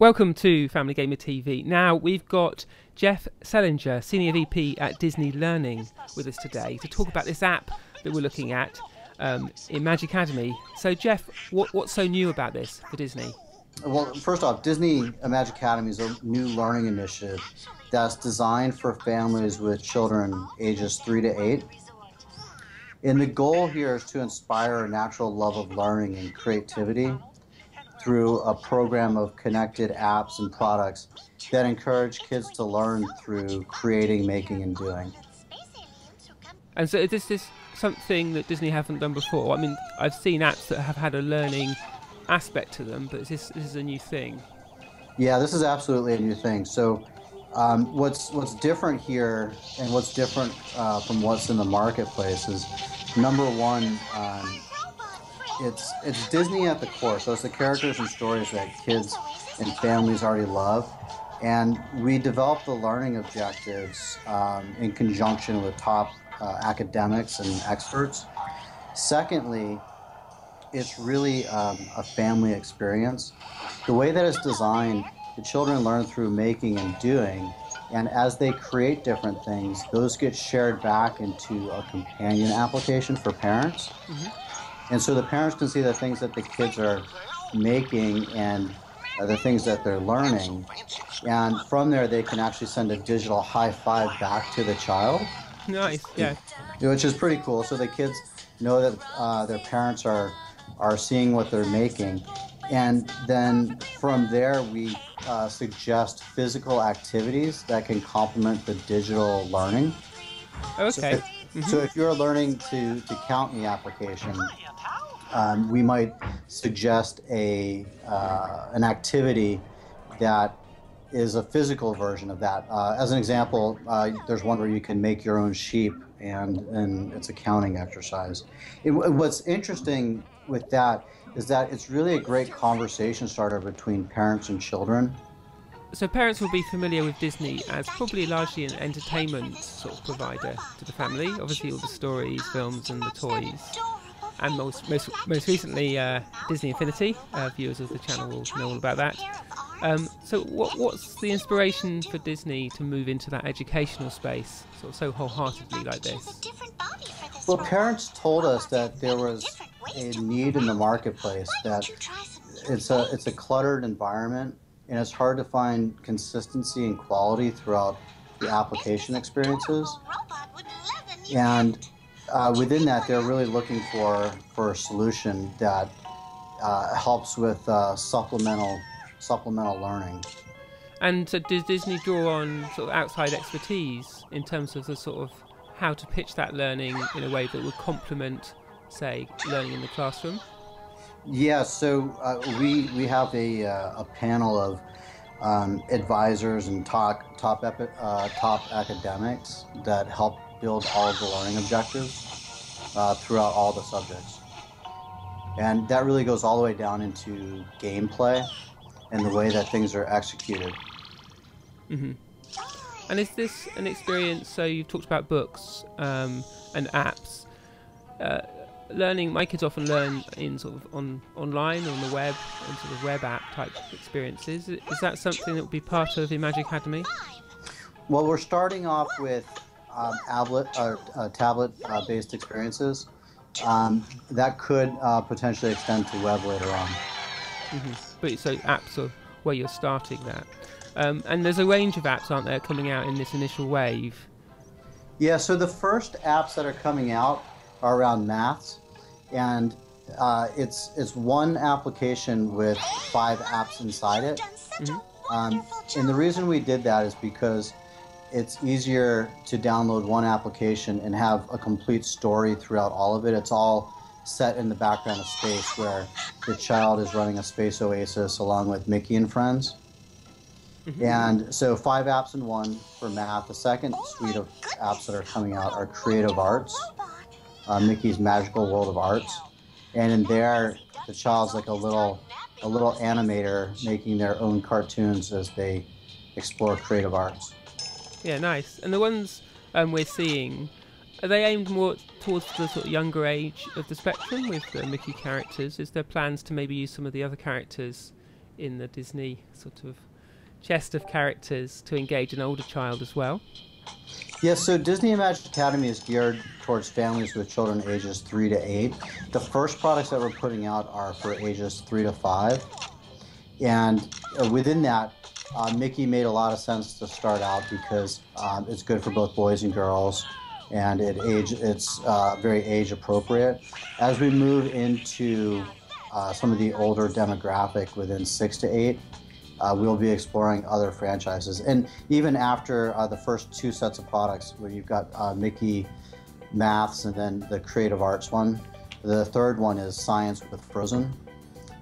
Welcome to Family Gamer TV. Now we've got Jeff Sellinger, Senior VP at Disney Learning, with us today to talk about this app that we're looking at um, Imagicademy. So, Jeff, what, what's so new about this for Disney? Well, first off, Disney Imagicademy is a new learning initiative that's designed for families with children ages three to eight. And the goal here is to inspire a natural love of learning and creativity through a program of connected apps and products that encourage kids to learn through creating, making, and doing. And so, is this, something that Disney haven't done before? I mean, I've seen apps that have had a learning aspect to them, but is this, this is a new thing? Yeah, this is absolutely a new thing. So, um, what's what's different here, and what's different uh, from what's in the marketplace is number one, um, it's it's Disney at the core. So it's the characters and stories that kids and families already love, and we develop the learning objectives um, in conjunction with top uh, academics and experts. Secondly, it's really um, a family experience. The way that it's designed, the children learn through making and doing, and as they create different things, those get shared back into a companion application for parents. Mm-hmm. And so the parents can see the things that the kids are making and uh, the things that they're learning. And from there, they can actually send a digital high five back to the child. Nice, yeah. Which is pretty cool. So the kids know that uh, their parents are are seeing what they're making, and then from there we uh, suggest physical activities that can complement the digital learning. Okay. So if, mm-hmm. so if you're learning to to count in the application, um, we might suggest a uh, an activity that is a physical version of that. Uh, as an example, uh, there's one where you can make your own sheep, and and it's a counting exercise. It, what's interesting with that is that it's really a great conversation starter between parents and children. So parents will be familiar with Disney as probably largely an entertainment sort of provider to the family. Obviously, all the stories, films, and the toys and most most, most recently uh, Disney Infinity. Uh, viewers of the channel will know all about that. Um, so, what, what's the inspiration for Disney to move into that educational space, sort of so wholeheartedly like this? Well, parents told us that there was a need in the marketplace that it's a it's a cluttered environment and it's hard to find consistency and quality throughout the application experiences. And uh, within that, they're really looking for for a solution that uh, helps with uh, supplemental supplemental learning. And so, does Disney draw on sort of outside expertise in terms of the sort of how to pitch that learning in a way that would complement, say, learning in the classroom? Yeah, so uh, we we have a uh, a panel of um, advisors and top top epi- uh, top academics that help build all of the learning objectives uh, throughout all the subjects. And that really goes all the way down into gameplay and the way that things are executed. Mm-hmm. And is this an experience? So you've talked about books um, and apps. Uh, learning, my kids often learn in sort of on online on the web and sort of web app type experiences. Is that something that would be part of the Imagicademy? Well, we're starting off with um, tablet or uh, tablet uh, based experiences. Um, that could uh, potentially extend to web later on. Mm-hmm. But so apps are where you're starting that, um, and there's a range of apps, aren't there, coming out in this initial wave? Yeah. So the first apps that are coming out are around maths, and uh, it's it's one application with five apps inside it. Mm-hmm. Um, and the reason we did that is because it's easier to download one application and have a complete story throughout all of it. It's all set in the background of space where the child is running a space oasis along with Mickey and friends. Mm-hmm. And so, five apps in one for math. The second suite of apps that are coming out are Creative Arts, uh, Mickey's Magical World of Arts, and in there, the child's like a little, a little animator making their own cartoons as they explore creative arts. Yeah, nice. And the ones um, we're seeing, are they aimed more towards the sort of younger age of the spectrum with the Mickey characters? Is there plans to maybe use some of the other characters in the Disney sort of chest of characters to engage an older child as well. Yes, so Disney Imagicademy is geared towards families with children ages three to eight. The first products that we're putting out are for ages three to five. And uh, within that, uh, Mickey made a lot of sense to start out because um, it's good for both boys and girls, and it age it's uh, very age appropriate. As we move into uh, some of the older demographic within six to eight, uh, we'll be exploring other franchises. And even after uh, the first two sets of products, where you've got uh, Mickey Maths and then the Creative Arts one, the third one is Science with Frozen.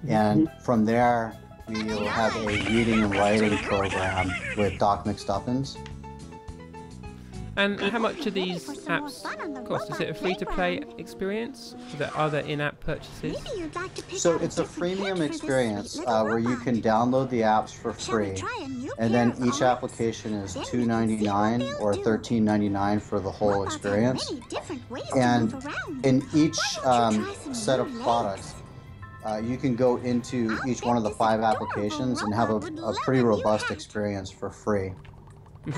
And from there, we will have a reading and writing program with Doc McStuffins. And how much do these apps cost? Is it a free to play experience? Are there other in app purchases? So it's a freemium experience uh, where you can download the apps for free, and then each application is $2.99 or $13.99 for the whole experience. And in each um, set of products, uh, you can go into each one of the five applications and have a, a pretty robust experience for free.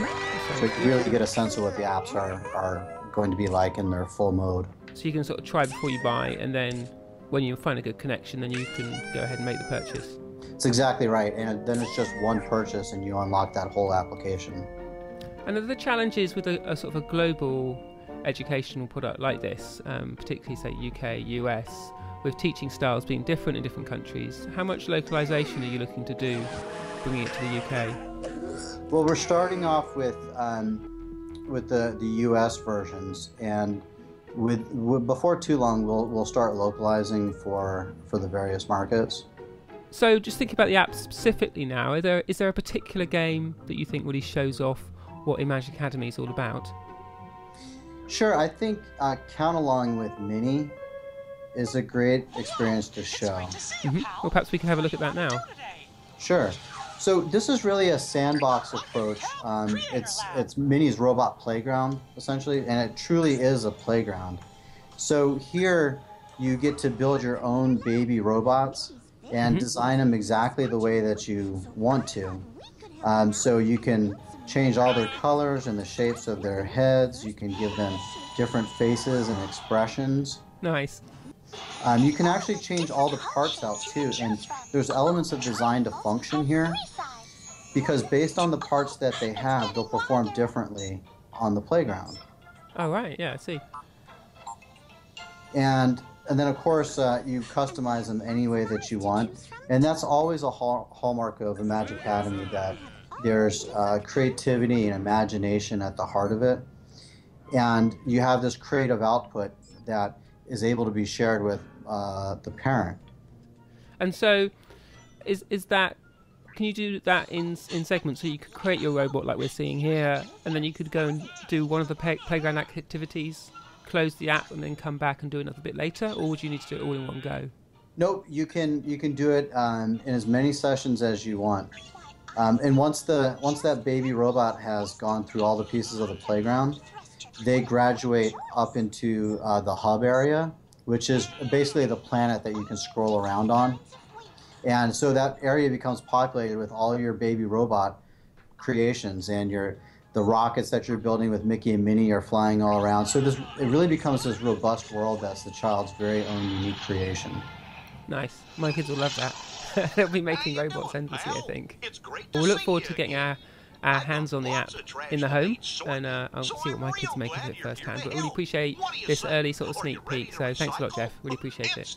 So you can really get a sense of what the apps are, are going to be like in their full mode. So you can sort of try before you buy, and then when you find a good connection, then you can go ahead and make the purchase. It's exactly right, and then it's just one purchase and you unlock that whole application. And are the challenges with a, a sort of a global educational product like this, um, particularly say UK, US, with teaching styles being different in different countries? How much localization are you looking to do, bringing it to the UK? Well, we're starting off with um, with the, the U.S. versions, and with, with before too long, we'll we'll start localizing for for the various markets. So, just thinking about the app specifically now, is there is there a particular game that you think really shows off what Imagicademy is all about? Sure, I think uh, Count Along with Minnie is a great experience to show. hmm Well, perhaps we can have a look at that now. Sure. So this is really a sandbox approach. Um, it's it's Minnie's robot playground essentially, and it truly is a playground. So here you get to build your own baby robots and Mhm. design them exactly the way that you want to. Um, so you can change all their colors and the shapes of their heads. You can give them different faces and expressions. Nice. Um, you can actually change all the parts out too, and there's elements of design to function here because based on the parts that they have, they'll perform differently on the playground. Oh right, yeah, I see. And and then of course uh, you customize them any way that you want, and that's always a hall- hallmark of a Imagicademy that there's uh, creativity and imagination at the heart of it, and you have this creative output that is able to be shared with uh, the parent. And so, is is that? Can you do that in in segments? So you could create your robot like we're seeing here, and then you could go and do one of the play, playground activities, close the app, and then come back and do another bit later, or would you need to do it all in one go? Nope, you can you can do it um, in as many sessions as you want. Um, and once the once that baby robot has gone through all the pieces of the playground, they graduate up into uh, the hub area, which is basically the planet that you can scroll around on. And so that area becomes populated with all your baby robot creations and your the rockets that you're building with Mickey and Minnie are flying all around. So this it really becomes this robust world that's the child's very own unique creation. Nice. My kids will love that. They'll be making robots endlessly, I think. We'll look forward to getting our our hands on the app in the home, and uh, I'll see what my kids make of it firsthand. But really appreciate this early sort of sneak peek. So thanks a lot, Jeff. Really appreciate it.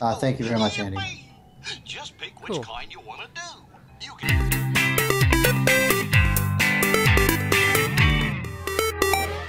Uh, thank you very much, Andy. Just pick Cool. kind you want to do. You can